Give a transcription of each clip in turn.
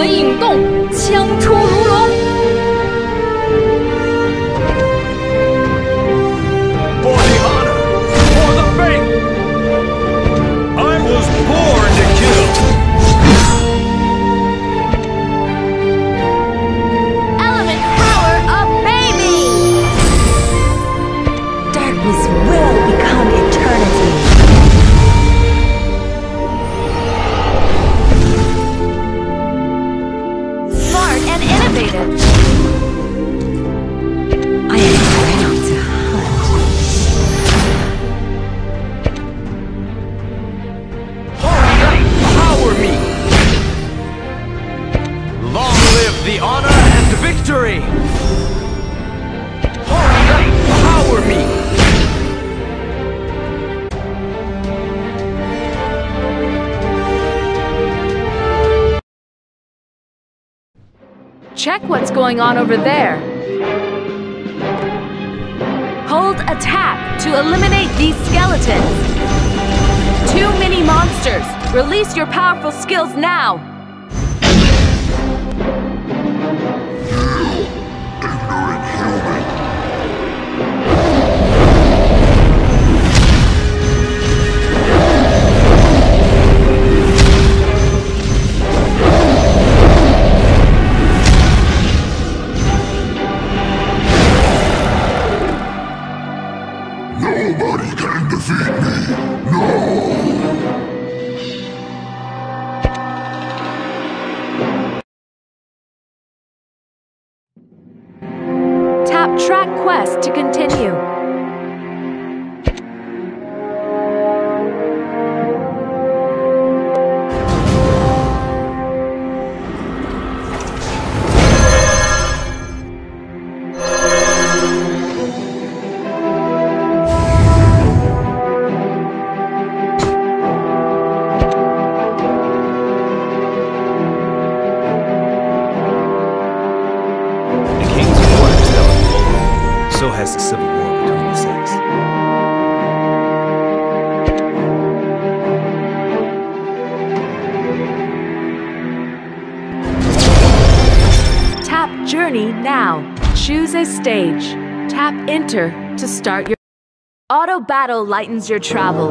蛇引动，枪出如龙。For the honor, for the faith, I was born to kill. Element power of baby. Darkness will. the honor and victory! Power me! Check what's going on over there. Hold attack to eliminate these skeletons. Too many monsters. Release your powerful skills now. No! Tap track quest to continue. Has the civil war between the sects. Tap journey now. Choose a stage. Tap enter to start your auto battle lightens your travel.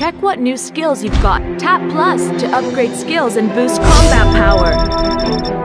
Check what new skills you've got. Tap plus to upgrade skills and boost combat power.